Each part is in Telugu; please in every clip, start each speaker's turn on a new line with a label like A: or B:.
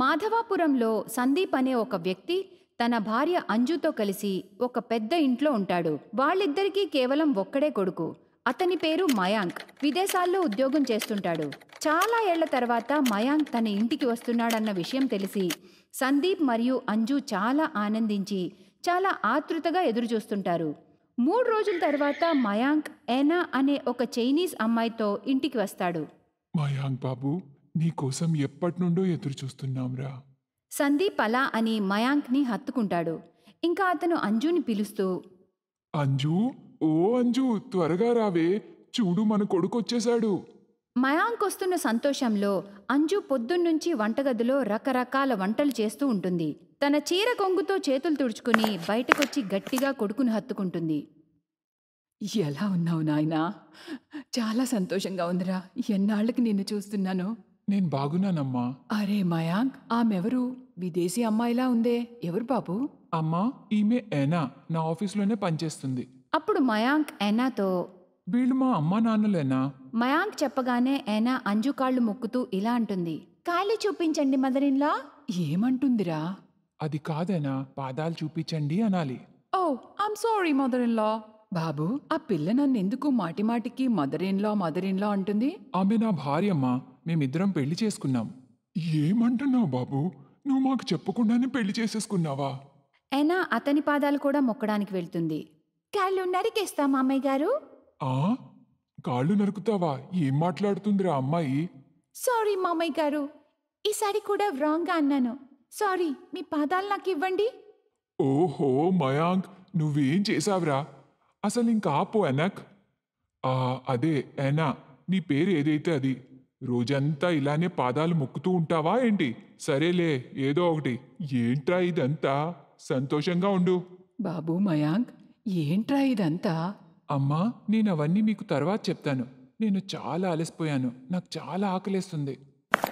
A: మాధవాపురంలో సందీప్ అనే ఒక వ్యక్తి తన భార్య అంజుతో కలిసి ఒక పెద్ద ఇంట్లో ఉంటాడు. వాళ్ళిద్దరికీ కేవలం ఒక్కడే కొడుకు. అతని పేరు మయాంక్. విదేశాల్లో ఉద్యోగం చేస్తుంటాడు. చాలా ఏళ్ళ తర్వాత మయాంక్ తన ఇంటికి వస్తున్నాడన్న విషయం తెలిసి సందీప్ మరియు అంజు చాలా ఆనందించి చాలా ఆతృతగా ఎదురుచూస్తుంటారు. మూడు రోజుల తర్వాత మయాంక్ ఏనా అనే ఒక చైనీస్ అమ్మాయితో ఇంటికి వస్తాడు.
B: మయాంక్ బాబు నీకోసం ఎప్పటి నుండో ఎదురు చూస్తున్నాంరా
A: సందీప్ అలా అని మయాంక్ని హత్తుకుంటాడు. ఇంకా అతను అంజుని పిలుస్తూ
B: అంజు? ఓ అంజు త్వరగా రావే. చూడు మన కొడుకు వచ్చేశాడు
A: మయాంక్ వస్తున్న సంతోషంలో అంజు పొద్దున్నుంచి వంటగదిలో రకరకాల వంటలు చేస్తూ ఉంటుంది. తన చీర కొంగుతో చేతులు తుడుచుకుని బయటకొచ్చి గట్టిగా కొడుకును హత్తుకుంటుంది.
C: ఎలా ఉన్నావు నాయనా? చాలా సంతోషంగా ఉందిరా. ఎన్నాళ్ళకి నిన్ను చూస్తున్నాను?
B: నేను బాగున్నానమ్మా.
C: అరే మయాంక్ ఆమెవరు? విదేశీ అమ్మాయిలా ఉందే. ఎవరు బాబు?
B: అమ్మా ఈమె ఏనా? నా ఆఫీస్లోనే పనిచేస్తుంది.
A: అప్పుడు మయాంక్ ఎనాతో
B: వీళ్ళు మా అమ్మా నాన్నలేనా?
A: మయాంక్ చెప్పగానే ఎనా అంజు కాళ్ళు మొక్కుతూ ఇలా అంటుంది. కాళ్ళు చూపించండి మదరిన్లా
C: ఏమంటుందిరా?
B: అది కాదేనా? పాదాలు చూపించండి అనాలి.
C: ఓ I'm sorry mother in law. బాబు ఆ పిల్ల నన్ను ఎందుకు మాటి మాటికి mother in law mother in law అంటుంది?
B: ఆమె నా భార్యమ్మా. మేమిద్దరం పెళ్ళి చేసుకున్నాం. ఏమంటున్నావు బాబు? నువ్వు మాకు చెప్పకుండానే పెళ్ళి చేసేసుకున్నావా?
A: ఎనా అతని పాదాలు కూడా మొక్కడానికి వెళ్తుంది. కాళ్ళు నరికేస్తా మామయ్య గారు.
B: ఆ? కాళ్ళు నరుకుతావా? ఏం మాట్లాడుతుందిరా అమ్మాయి?
A: సారీ మామయ్య గారు. ఈసారి కూడా రాంగ్గా అన్నాను. సారీ మీ పాదాలు నాకు ఇవ్వండి.
B: ఓహో మయాంక్ నువ్వేం చేసావురా అసలు ఇంకా ఆపు ఎనక్. ఆ అదే ఎనా నీ పేరు ఏదైతే అది? రోజంతా ఇలానే పాదాలు మొక్కుతూ ఉంటావా ఏంటి? సరేలే ఏదో ఒకటి. ఏంట్రా ఇదంతా? సంతోషంగా ఉండు.
C: బాబు మయాంక్ ఏంట్రా ఇదంతా?
B: అమ్మా నేను అవన్నీ మీకు తర్వాత చెప్తాను. నేను చాలా అలసిపోయాను. నాకు చాలా ఆకలేస్తుంది.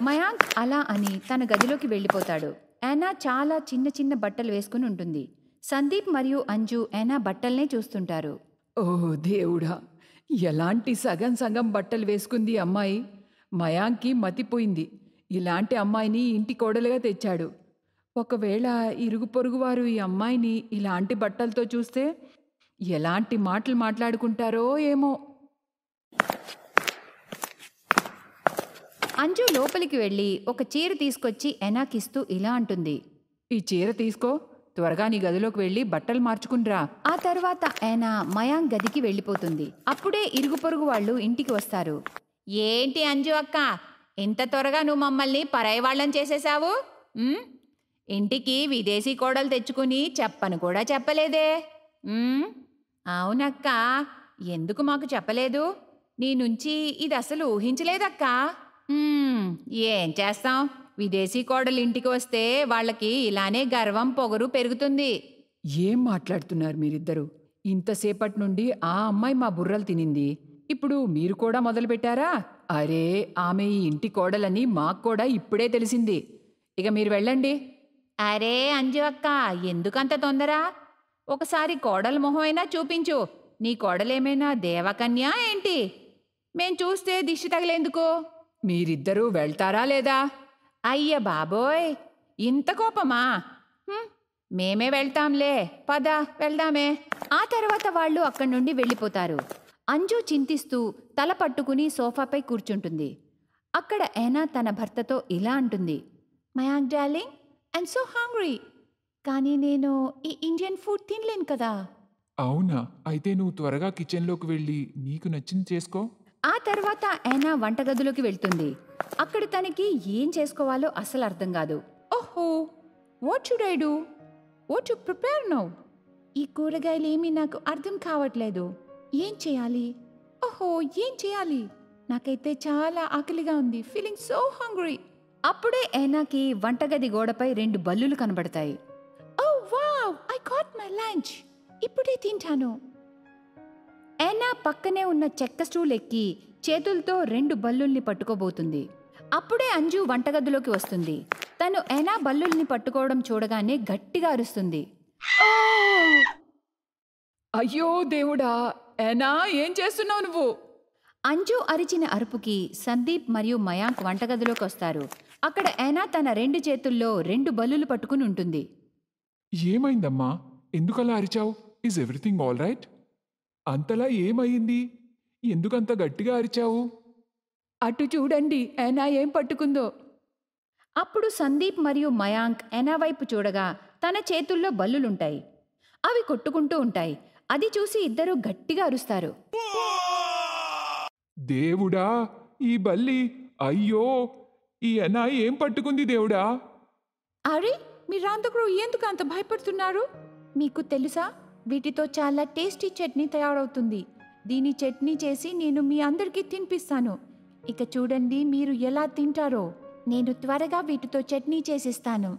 A: మయాంక్ అలా అని తన గదిలోకి వెళ్ళిపోతాడు. యానా చాలా చిన్న చిన్న బట్టలు వేసుకుని ఉంటుంది. సందీప్ మరియు అంజు యానా బట్టల్నే చూస్తుంటారు.
C: ఓ దేవుడా ఎలాంటి సగం సగం బట్టలు వేసుకుంది అమ్మాయి? మయాంక్కి మతిపోయింది. ఇలాంటి అమ్మాయిని ఇంటి కోడలుగా తెచ్చాడు. ఒకవేళ ఇరుగు పొరుగు వారు ఈ అమ్మాయిని ఇలాంటి బట్టలతో చూస్తే ఎలాంటి మాటలు మాట్లాడుకుంటారో ఏమో.
A: అంజు లోపలికి వెళ్ళి ఒక చీర తీసుకొచ్చి ఎనాకిస్తూ ఇలా అంటుంది.
C: ఈ చీర తీసుకో త్వరగా నీ గదిలోకి వెళ్ళి బట్టలు మార్చుకునిరా
A: ఆ తర్వాత ఆయన మయాంక్ గదికి వెళ్ళిపోతుంది. అప్పుడే ఇరుగు పొరుగు వాళ్ళు ఇంటికి వస్తారు. ఏంటి అంజు అక్క? ఇంత త్వరగా నువ్వు మమ్మల్ని పరాయి వాళ్ళని చేసేశావు ఇంటికి విదేశీ కోడలు తెచ్చుకుని చెప్పను కూడా చెప్పలేదే. అవునక్క. ఎందుకు మాకు చెప్పలేదు? నీ నుంచి ఇది అసలు ఊహించలేదక్కా. ఏం చేస్తాం? విదేశీ కోడలు ఇంటికి వస్తే వాళ్ళకి ఇలానే గర్వం పొగరు పెరుగుతుంది.
C: ఏం మాట్లాడుతున్నారు మీరిద్దరు? ఇంతసేపటి నుండి ఆ అమ్మాయి మా బుర్రలు తినింది. ఇప్పుడు మీరు కూడా మొదలుపెట్టారా? అరే ఆమె ఈ ఇంటి కోడలని మాకు కూడా ఇప్పుడే తెలిసింది. ఇక మీరు వెళ్ళండి.
A: అరే అంజు అక్క ఎందుకంత తొందర? ఒకసారి కోడల మొహమైనా చూపించు. నీ కోడలేమైనా దేవకన్యా ఏంటి? మేం చూస్తే దిష్టి తగిలేందుకు?
C: మీరిద్దరూ వెళ్తారా లేదా?
A: అయ్య బాబోయ్ ఇంత కోపమా? మేమే వెళ్తాంలే. పద వెళ్దామే. ఆ తర్వాత వాళ్ళు అక్కడి నుండి వెళ్ళిపోతారు. అంజు చింతిస్తూ తల పట్టుకుని సోఫాపై కూర్చుంటుంది. అక్కడ ఏనా తన భర్తతో ఇలా అంటుంది. Mayank darling and so hungry. కానీ నేను ఈ ఇండియన్ ఫుడ్ తినలేను కదా.
B: అవునా? అయితే నువ్వు త్వరగా కిచెన్లోకి వెళ్ళి నీకు నచ్చింది చేసుకో.
A: ఆ తర్వాత ఐనా వంటగదిలోకి వెళ్తుంది. అక్కడ తనకి ఏం చేసుకోవాలో అసలు అర్థం కాదు. ఓహో what should I do what to prepare now ఈ కూరగాయలు ఏమీ నాకు అర్థం కావట్లేదు. ఏం చేయాలి? ఓహో ఏం చేయాలి? నాకైతే చాలా ఆకలిగా ఉంది ఫీలింగ్ సో హంగ్రీ అప్పుడే ఏనాకి వంటగది గోడపై రెండు బల్లులు కనబడతాయి. ఓ wow! I got my lunch ఇప్పుడే తింటాను. ఏనా పక్కనే ఉన్న చెక్క స్టూల్ ఎక్కి చేతులతో రెండు బల్లుల్ని పట్టుకోబోతుంది. అప్పుడే అంజు వంటగదిలోకి వస్తుంది. తను ఏనా బల్లుల్ని పట్టుకోవడం చూడగానే గట్టిగా అరుస్తుంది.
C: అయ్యో దేవుడా! ఏనా ఏం చేస్తున్నావు నువ్వు?
A: అంజు అరిచిన అరుపుకి సందీప్ మరియు మయాంక్ వంటగదిలోకి వస్తారు. అక్కడ యానా తన రెండు చేతుల్లో రెండు బల్లులు పట్టుకుని ఉంటుంది.
B: ఏమైందమ్మా? ఎందుకలా అరిచావు? ఈజ్ ఎవ్రీథింగ్ ఆల్ రైట్ అంతలా ఏమైంది ఎందుకంత గట్టిగా అరిచావు?
C: అటు చూడండి ఏనా ఏం పట్టుకుందో.
A: అప్పుడు సందీప్ మరియు మయాంక్ ఎనా వైపు చూడగా తన చేతుల్లో బల్లులుంటాయి. అవి కొట్టుకుంటూ ఉంటాయి. అది చూసి ఇద్దరూ గట్టిగా అరుస్తారు.
B: దేవుడా ఈ బల్లి అయ్యో ఈ అన్న ఏం పట్టుకుంది దేవుడా?
C: అరే మీరందరూ ఎందుకు అంత భయపడుతున్నారు?
A: మీకు తెలుసా వీటితో చాలా టేస్టీ చట్నీ తయారవుతుంది. దీని చట్నీ చేసి నేను మీ అందరికీ తినిపిస్తాను. ఇక చూడండి మీరు ఎలా తింటారో. నేను త్వరగా వీటితో చట్నీ చేసిస్తాను?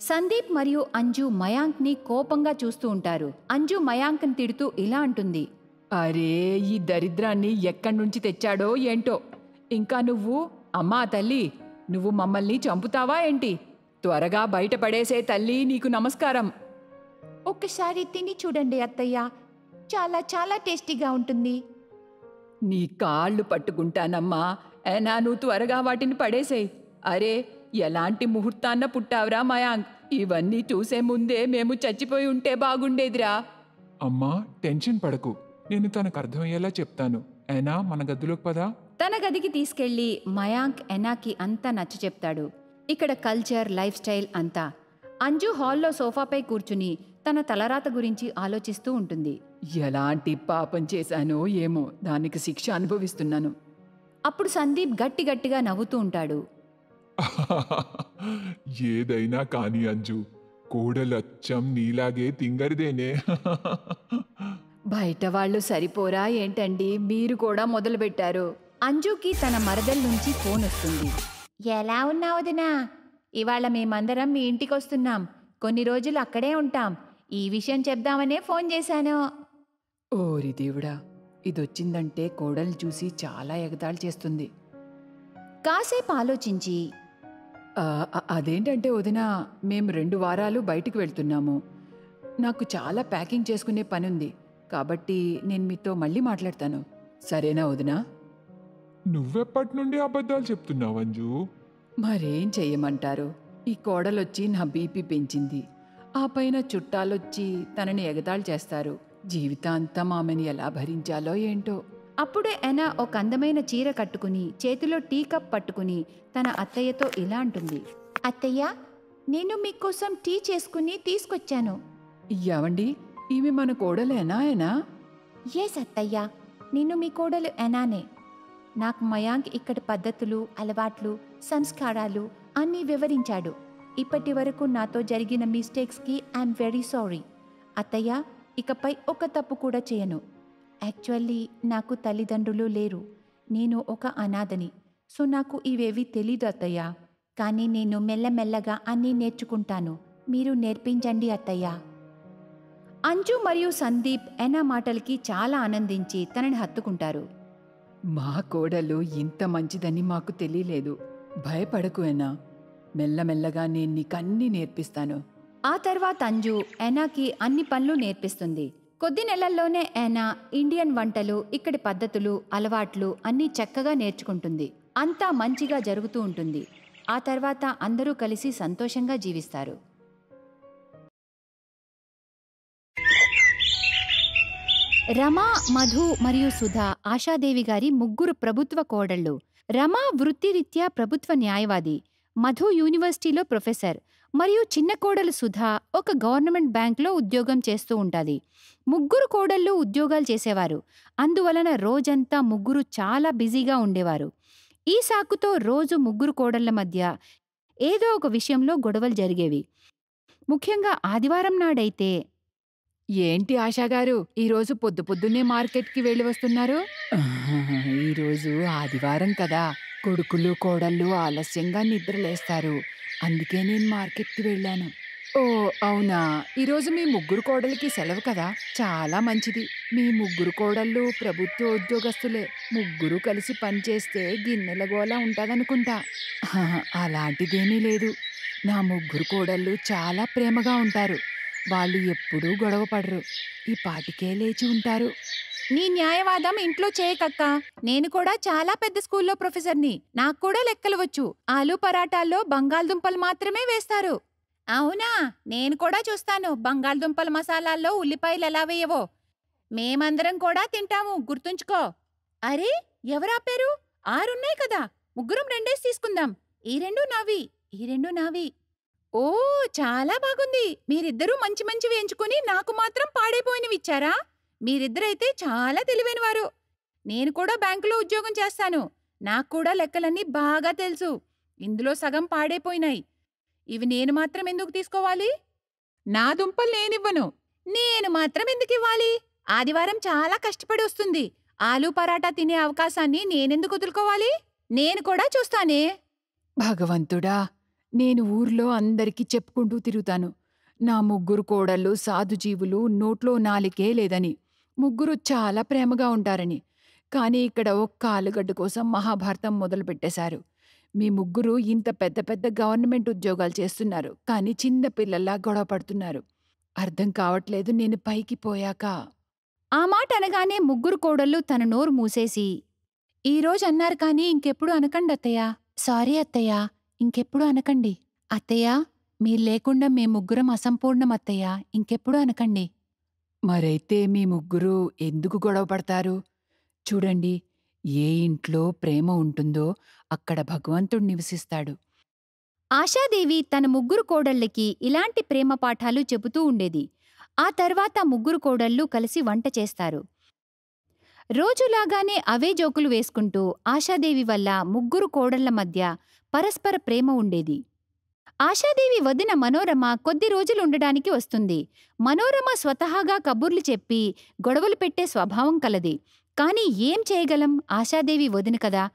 A: సందీప్ మరియు అంజు మయాంక్ని కోపంగా చూస్తూ ఉంటారు. అంజు మయాంక్ని తిడుతూ ఇలా అంటుంది.
C: అరే ఈ దరిద్రాన్ని ఎక్కడి నుంచి తెచ్చాడో ఏంటో? ఇంకా నువ్వు అమ్మా తల్లి నువ్వు మమ్మల్ని చంపుతావా ఏంటి? త్వరగా బయటపడేసే తల్లి నీకు నమస్కారం.
A: ఒక్కసారి తిని చూడండి అత్తయ్య. చాలా చాలా టేస్టీగా ఉంటుంది.
C: నీ కాళ్ళు పట్టుకుంటానమ్మా. అయినా నువ్వు త్వరగా వాటిని పడేసేయ్. అరే ఎలాంటి ముహూర్తాన్న పుట్టావురా మయాంక్? ఇవన్నీ చూసే ముందే మేము చచ్చిపోయి ఉంటే బాగుండేదిరా.
B: అమ్మా టెన్షన్ పడకు. నేను తనకు అర్థమయ్యేలా చెప్తాను. అయినా మన గదిలోకి పదా.
A: తన గదికి తీసుకెళ్ళి మయాంక్ ఎనాకి అంతా నచ్చ చెప్తాడు. ఇక్కడ కల్చర్ లైఫ్ స్టైల్ అంతా. అంజు హాల్లో సోఫాపై కూర్చుని తన తలరాత గురించి ఆలోచిస్తూ ఉంటుంది.
C: ఎలాంటి పాపం చేశానో ఏమో దానికి శిక్ష అనుభవిస్తున్నాను.
A: అప్పుడు సందీప్ గట్టి గట్టిగా నవ్వుతూ ఉంటాడు.
B: ఏదైనా కాని అంజు. కోడలచ్చం నీలాగే తింగరిదేనే.
C: బయట వాళ్ళు సరిపోరా ఏంటండి? మీరు కూడా మొదలుపెట్టారు.
A: అంజుకి తన మరదల నుంచి ఫోన్ వస్తుంది. ఎలా ఉన్నావు వదినా? ఇవాళ మేమందరం మీ ఇంటికి వస్తున్నాం కొన్ని రోజులు అక్కడే ఉంటాం. ఈ విషయం చెప్దామనే ఫోన్ చేశాను.
C: ఓరి దేవుడా ఇదొచ్చిందంటే కోడలు చూసి చాలా ఎగతాళి చేస్తుంది.
A: కాసేపు ఆలోచించి
C: అదేంటంటే వదిన మేము రెండు వారాలు బయటికి వెళ్తున్నాము. నాకు చాలా ప్యాకింగ్ చేసుకునే పని ఉంది కాబట్టి నేను మీతో మళ్ళీ మాట్లాడతాను. సరేనా వదినా?
B: నువ్వెప్పటి నుండి అబద్ధాలు చెప్తున్నావు అంజు?
C: మరేం చెయ్యమంటారు? ఈ కోడలొచ్చి నా బీపీ పెంచింది. ఆ పైన చుట్టాలొచ్చి తనని ఎగతాళి చేస్తారు. జీవితాంతం ఆమెను ఎలా భరించాలో ఏంటో.
A: అప్పుడే ఎనా ఒక అందమైన చీర కట్టుకుని చేతిలో టీ కప్ పట్టుకుని తన అత్తయ్యతో ఇలా అంటుంది. అత్తయ్య నేను మీకోసం టీ చేసుకుని తీసుకొచ్చాను.
C: ఎవండి ఈమె మన కోడలేనా ఏనా
A: ఎస్ అత్తయ్య నేను మీ కోడలు ఎనానే. నాకు మయాంక్ ఇక్కడి పద్ధతులు అలవాట్లు సంస్కారాలు అన్నీ వివరించాడు. ఇప్పటి వరకు నాతో జరిగిన మిస్టేక్స్కి ఐఎమ్ వెరీ సారీ. అత్తయ్య ఇకపై ఒక తప్పు కూడా చేయను. యాక్చువల్లీ నాకు తల్లిదండ్రులు లేరు. నేను ఒక అనాథని. సో నాకు ఇవేవి తెలీదు అత్తయ్య. కానీ నేను మెల్లమెల్లగా అన్నీ నేర్చుకుంటాను. మీరు నేర్పించండి అత్తయ్య. అంజు మరియు సందీప్ ఎనా మాటలకి చాలా ఆనందించి తనని హత్తుకుంటారు.
C: మా కోడలు ఇంత మంచిదని మాకు తెలియలేదు. భయపడకు ఏనా మెల్లమెల్లగా నేను నీకన్నీ నేర్పిస్తాను.
A: ఆ తర్వాత అంజు ఎనాకి అన్ని పనులు నేర్పిస్తుంది. కొద్ది నెలల్లోనే ఎనా ఇండియన్ వంటలు ఇక్కడి పద్ధతులు అలవాట్లు అన్నీ చక్కగా నేర్చుకుంటుంది. అంతా మంచిగా జరుగుతూ ఉంటుంది. ఆ తర్వాత అందరూ కలిసి సంతోషంగా జీవిస్తారు. రమా మధు మరియు సుధా ఆశాదేవి గారి ముగ్గురు ప్రభుత్వ కోడళ్ళు. రమా వృత్తిరీత్యా ప్రభుత్వ న్యాయవాది. మధు యూనివర్సిటీలో ప్రొఫెసర్. మరియు చిన్న కోడలు సుధా ఒక గవర్నమెంట్ బ్యాంక్లో ఉద్యోగం చేస్తూ ఉంటాది. ముగ్గురు కోడళ్ళు ఉద్యోగాలు చేసేవారు. అందువలన రోజంతా ముగ్గురు చాలా బిజీగా ఉండేవారు. ఈ సాకుతో రోజు ముగ్గురు కోడళ్ళ మధ్య ఏదో ఒక విషయంలో గొడవలు జరిగేవి. ముఖ్యంగా ఆదివారం నాడైతే
C: ఏంటి ఆశాగారు ఈరోజు పొద్దు పొద్దున్నే మార్కెట్కి వెళ్ళి వస్తున్నారు? ఈరోజు ఆదివారం కదా. కొడుకులు కోడళ్ళు ఆలస్యంగా నిద్రలేస్తారు. అందుకే నేను మార్కెట్కి వెళ్ళాను. ఓ అవునా? ఈరోజు మీ ముగ్గురు కోడలికి సెలవు కదా? చాలా మంచిది. మీ ముగ్గురు కోడళ్ళు ప్రభుత్వ ఉద్యోగస్తులే. ముగ్గురు కలిసి పనిచేస్తే గిన్నెల గోల ఉంటుందనుకుంటా. అలాంటిదేమీ లేదు. నా ముగ్గురు కోడళ్ళు చాలా ప్రేమగా ఉంటారు. వాళ్ళు ఎప్పుడూ గొడవపడరు ఈ పాటికే లేచి ఉంటారు.
A: నీ న్యాయవాదం ఇంట్లో చేయకక్క. నేను కూడా చాలా పెద్ద స్కూల్లో ప్రొఫెసర్ని. నాకు కూడా లెక్కలు వచ్చు. ఆలు పరాటాల్లో బంగాళదుంపలు మాత్రమే వేస్తారు. అవునా? నేను కూడా చూస్తాను. బంగాళదుంపల మసాలాల్లో ఉల్లిపాయలు ఎలా వేయవో. మేమందరం కూడా తింటాము. గుర్తుంచుకో. అరే ఎవరాపారు ఆరున్నాయి కదా. ముగ్గురం రెండేసి తీసుకుందాం. ఈ రెండు నావి. ఈ రెండు నావి. ఓ చాలా బాగుంది. మీరిద్దరూ మంచి మంచివి ఎంచుకుని నాకు మాత్రం పాడైపోయినవి ఇచ్చారా మీరిద్దరైతే చాలా తెలివైనవారు. నేను కూడా బ్యాంకులో ఉద్యోగం చేస్తాను. నాకు కూడా లెక్కలన్నీ బాగా తెలుసు. ఇందులో సగం పాడైపోయినాయి. ఇవి నేను మాత్రం ఎందుకు తీసుకోవాలి?
C: నా దుంపలు నేనివ్వను.
A: నేను మాత్రం ఎందుకు ఇవ్వాలి ఆదివారం చాలా కష్టపడి వస్తుంది. ఆలూ పరాటా తినే అవకాశాన్ని నేనెందుకు వదులుకోవాలి? నేను కూడా చూస్తానే.
C: భగవంతుడా! నేను ఊర్లో అందరికీ చెప్పుకుంటూ తిరుగుతాను. నా ముగ్గురు కోడళ్ళు సాధుజీవులు నోట్లో నాలికే లేదని. ముగ్గురు చాలా ప్రేమగా ఉంటారని. కానీ ఇక్కడ ఒక్క ఆలుగడ్డ కోసం మహాభారతం మొదలుపెట్టేశారు. మీ ముగ్గురు ఇంత పెద్ద పెద్ద గవర్నమెంట్ ఉద్యోగాలు చేస్తున్నారు. కానీ చిన్న పిల్లల్లా గొడవ పడుతున్నారు. అర్థం కావట్లేదు నేను పైకి పోయాక.
A: ఆ మాట అనగానే ముగ్గురు కోడళ్ళు తన నోరు మూసేసి ఈరోజు అన్నారు కానీ ఇంకెప్పుడు అనకండి అత్తయ్య సారీ అత్తయ్య. ఇంకెప్పుడు అనకండి. అత్తయ్య మీరు లేకుండా మేం ముగ్గురం అసంపూర్ణం అత్తయ్య ఇంకెప్పుడు అనకండి.
C: మరైతే మీ ముగ్గురు ఎందుకు గొడవ పడతారు? చూడండి ఏ ఇంట్లో ప్రేమ ఉంటుందో అక్కడ భగవంతుడు నివసిస్తాడు.
A: ఆశాదేవి తన ముగ్గురు కోడళ్ళకి ఇలాంటి ప్రేమ పాఠాలు చెబుతూ ఉండేది. ఆ తర్వాత ముగ్గురు కోడళ్ళు కలిసి వంట చేస్తారు. రోజులాగానే అవే జోకులు వేసుకుంటూ ఆశాదేవి వల్ల ముగ్గురు కోడళ్ళ మధ్య పరస్పర ప్రేమ ఉండేది. ఆశాదేవి వదిన మనోరమ కొద్ది రోజులు ఉండడానికి వస్తుంది. మనోరమ స్వతహాగా కబుర్లు చెప్పి గొడవలు పెట్టే స్వభావం కలది. కాని ఏం చేయగలం ఆశాదేవి వదిన కదా?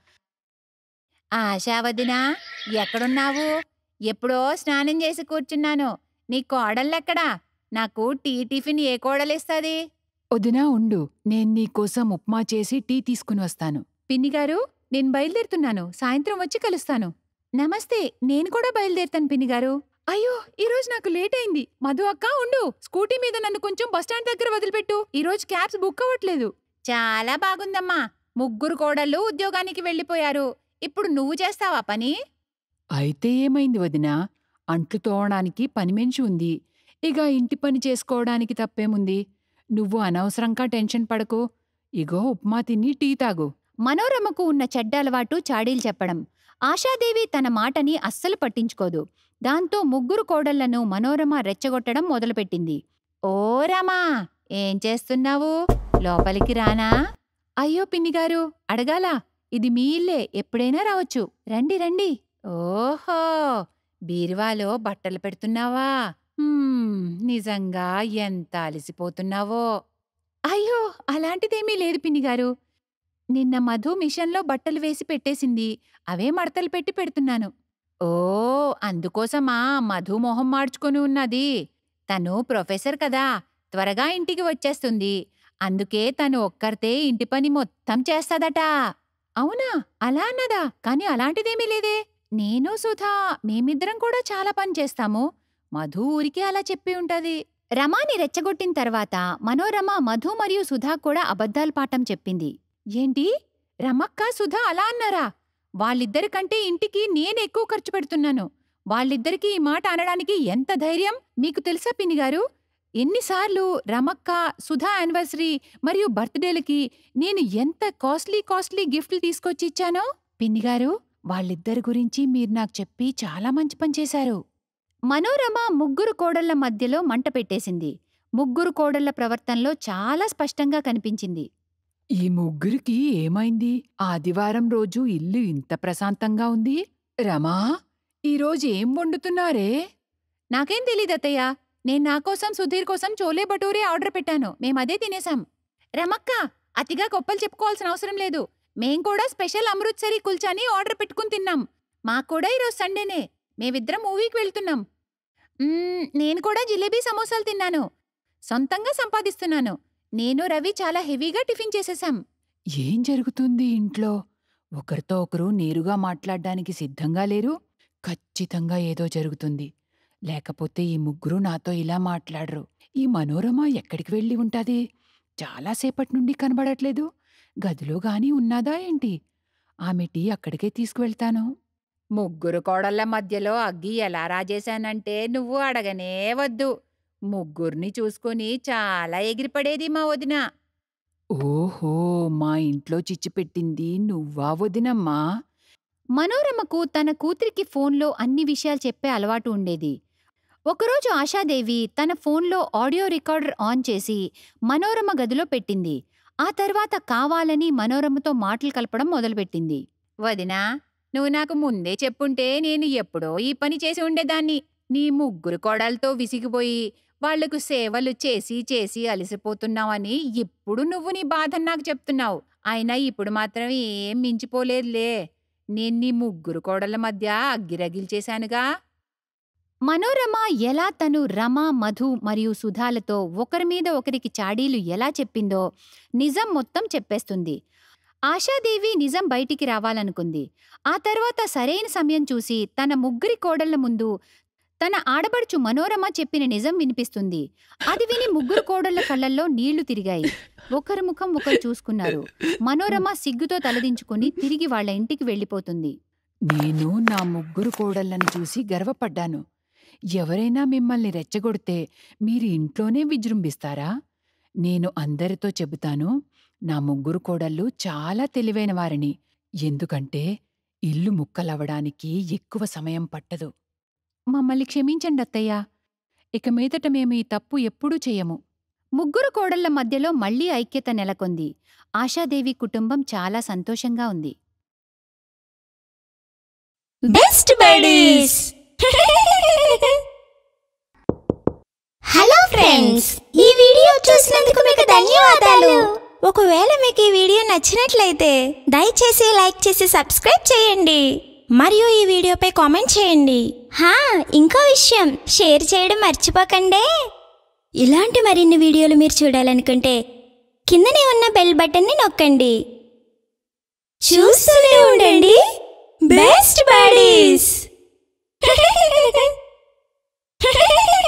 A: ఆశా వదినా ఎక్కడున్నావు? ఎప్పుడో స్నానం చేసి కూర్చున్నాను. నీ కోడళ్ళెక్కడా? నాకు టీ టిఫిన్ ఏ కోడలిస్తుంది?
C: వదినా ఉండు. నేను నీకోసం ఉప్మా చేసి టీ తీసుకుని వస్తాను.
A: పిన్నిగారు నేను బయలుదేరుతున్నాను. సాయంత్రం వచ్చి కలుస్తాను. నమస్తే నేను కూడా బయలుదేరుతాను పిన్నిగారు అయ్యో ఈరోజు నాకు లేట్ అయింది. మధు అక్క ఉండు. స్కూటీ మీద నన్ను కొంచెం బస్టాండ్ దగ్గర వదిలిపెట్టు. ఈరోజు క్యాబ్స్ బుక్ అవ్వట్లేదు. చాలా బాగుందమ్మా. ముగ్గురు కోడళ్ళు ఉద్యోగానికి వెళ్ళిపోయారు. ఇప్పుడు నువ్వు చేస్తావా పని?
C: అయితే ఏమైంది వదినా? అంట్లు తోవడానికి పనిమనిషి ఉంది. ఇక ఇంటి పని చేసుకోవడానికి తప్పేముంది? నువ్వు అనవసరంగా టెన్షన్ పడకు. ఇగో ఉప్మా తిని టీ తాగు.
A: మనోరమకు ఉన్న చెడ్డ అలవాటు చాడీలు చెప్పడం. ఆశాదేవి తన మాటని అస్సలు పట్టించుకోదు. దాంతో ముగ్గురు కోడళ్ళను మనోరమ రెచ్చగొట్టడం మొదలుపెట్టింది. ఓ రమా ఏం చేస్తున్నావు? లోపలికి రానా? అయ్యో పిన్నిగారు అడగాలా. ఇది మీ ఇల్లే. ఎప్పుడైనా రావచ్చు. రండి రండి. ఓహో బీరువాలో బట్టలు పెడుతున్నావా? నిజంగా ఎంత అలసిపోతున్నావో. అయ్యో అలాంటిదేమీ లేదు పిన్నిగారు. నిన్న మధు మిషన్లో బట్టలు వేసి పెట్టేసింది. అవే మడతలు పెట్టి పెడుతున్నాను. ఓ! అందుకోసమా మధు మొహం మార్చుకొని ఉన్నది. తను ప్రొఫెసర్ కదా! త్వరగా ఇంటికి వచ్చేస్తుంది. అందుకే తను ఒక్కరితే ఇంటి పని మొత్తం చేస్తాదట. అవునా? అలా అన్నదా? కాని అలాంటిదేమీ లేదే. నేను సుధా మేమిద్దరం కూడా చాలా పని చేస్తాము. మధు ఊరికే అలా చెప్పి ఉంటది. రమాని రెచ్చగొట్టిన తర్వాత మనోరమ మధు మరియు సుధా కూడా అబద్ధాలు పాఠం చెప్పింది. ఏంటి? రమక్క సుధా అలా అన్నారా? వాళ్ళిద్దరికంటే ఇంటికి నేను ఎక్కువ ఖర్చు పెడుతున్నాను. వాళ్ళిద్దరికీ ఈ మాట అనడానికి ఎంత ధైర్యం? మీకు తెలుసా పిన్నిగారు ఎన్నిసార్లు రమక్క సుధా యానివర్సరీ మరియు బర్త్డేలకి నేను ఎంత కాస్ట్లీ కాస్ట్లీ గిఫ్ట్లు తీసుకొచ్చి ఇచ్చానో? పిన్నిగారు వాళ్ళిద్దరి గురించి మీరు నాకు చెప్పి చాలా మంచి పని చేశారు. మనోరమ ముగ్గురు కోడళ్ళ మధ్యలో మంట పెట్టేసింది. ముగ్గురు కోడళ్ళ ప్రవర్తనలో చాలా స్పష్టంగా కనిపించింది.
C: ఈ ముగ్గురికి ఏమైంది? ఆదివారం రోజు ఇల్లు ఇంత ప్రశాంతంగా ఉంది. రమా ఈరోజు ఏం వండుతున్నారే?
A: నాకేం తెలీదత్తయ్య నేను నా కోసం సుధీర్ కోసం చోలే భటూరే ఆర్డర్ పెట్టాను. మేమదే తినేశాం. రమక్క అతిగా గొప్పలు చెప్పుకోవాల్సిన అవసరం లేదు. మేం కూడా స్పెషల్ అమృత్సరీ కుల్చాని ఆర్డర్ పెట్టుకుని తిన్నాం. మాకు కూడా ఈరోజు సండేనే. మేమిద్దరం మూవీకి వెళ్తున్నాం. నేను కూడా జిలేబీ సమోసాలు తిన్నాను. సొంతంగా సంపాదిస్తున్నాను. నేను రవి చాలా హెవీగా టిఫిన్ చేసేశాం.
C: ఏం జరుగుతుంది ఇంట్లో? ఒకరితో ఒకరు నేరుగా మాట్లాడ్డానికి సిద్ధంగా లేరు? ఖచ్చితంగా ఏదో జరుగుతుంది. లేకపోతే ఈ ముగ్గురు నాతో ఇలా మాట్లాడరు. ఈ మనోరమ ఎక్కడికి వెళ్ళి ఉంటాది? చాలాసేపటి నుండి కనబడట్లేదు. గదిలో గాని ఉన్నాదా ఏంటి? ఆమె టీ అక్కడికే తీసుకువెళ్తాను.
A: ముగ్గురు కోడళ్ళ మధ్యలో అగ్గి ఎలా రాజేశానంటే నువ్వు అడగనే వద్దు. ముగ్గురిని చూసుకుని చాలా ఎగిరిపడేది మా వదిన.
C: ఓహో! మా ఇంట్లో చిచ్చు పెట్టింది నువ్వా వదినమ్మా?
A: మనోరమకు తన కూతురికి ఫోన్లో అన్ని విషయాలు చెప్పే అలవాటు ఉండేది. ఒకరోజు ఆశాదేవి తన ఫోన్లో ఆడియో రికార్డర్ ఆన్ చేసి మనోరమ గదిలో పెట్టింది. ఆ తర్వాత కావాలని మనోరమతో మాటలు కలపడం మొదలుపెట్టింది. వదినా నువ్వు నాకు ముందే చెప్పుంటే నేను ఎప్పుడో ఈ పని చేసి ఉండేదాన్ని. నీ ముగ్గురు కోడలతో విసిగిపోయి వాళ్ళకు సేవలు చేసి చేసి అలసిపోతున్నావని ఇప్పుడు నువ్వు నీ బాధ నాకు చెప్తున్నావు. అయినా ఇప్పుడు మాత్రం ఏం మించిపోలేదులే. నేను నీ ముగ్గురు కోడళ్ళ మధ్య అగ్గిరగిల్చేశానుగా మనోరమ ఎలా తను రమ మధు మరియు సుధాలతో ఒకరి మీద ఒకరికి చాడీలు ఎలా చెప్పిందో నిజం మొత్తం చెప్పేస్తుంది. ఆశాదేవి నిజం బయటికి రావాలనుకుంది. ఆ తర్వాత సరైన సమయం చూసి తన ముగ్గురి కోడళ్ళ ముందు తన ఆడబడుచు మనోరమ చెప్పిన నిజం వినిపిస్తుంది. అది విని ముగ్గురు కోడళ్ళ కళ్ళల్లో నీళ్ళు తిరిగాయి. ఒకరి ముఖం ఒకరు చూసుకున్నారు. మనోరమ సిగ్గుతో తలదించుకుని తిరిగి వాళ్ళ ఇంటికి వెళ్ళిపోతుంది.
C: నేను నా ముగ్గురు కోడళ్ళను చూసి గర్వపడ్డాను. ఎవరైనా మిమ్మల్ని రెచ్చగొడితే మీరు ఇంట్లోనే విజృంభిస్తారా? నేను అందరితో చెబుతాను నా ముగ్గురు కోడళ్ళు చాలా తెలివైన వారిని. ఎందుకంటే ఇల్లు ముక్కలవడానికి ఎక్కువ సమయం పట్టదు.
A: మమ్మల్ని క్షమించండి అత్తయ్యా. ఇక మీదట మేము ఈ తప్పు ఎప్పుడూ చేయము. ముగ్గురు కోడళ్ళ మధ్యలో మళ్ళీ ఐక్యత నెలకొంది. ఆశాదేవి కుటుంబం చాలా సంతోషంగా ఉంది.
D: Best buddies hello friends! ఈ వీడియో చూసినందుకు మీకు ధన్యవాదాలు. ఒకవేళ మీకు ఈ వీడియో నచ్చినట్లయితే దయచేసి లైక్ చేసి సబ్స్క్రైబ్ చేయండి. మరియు ఈ వీడియోపై కామెంట్ చేయండి. హా ఇంకో విషయం. షేర్ చేయడం మర్చిపోకండి. ఇలాంటి మరిన్ని వీడియోలు మీరు చూడాలనుకుంటే కిందనే ఉన్న బెల్ బటన్ని నొక్కండి. చూస్తూనే ఉండండి. Best bodies.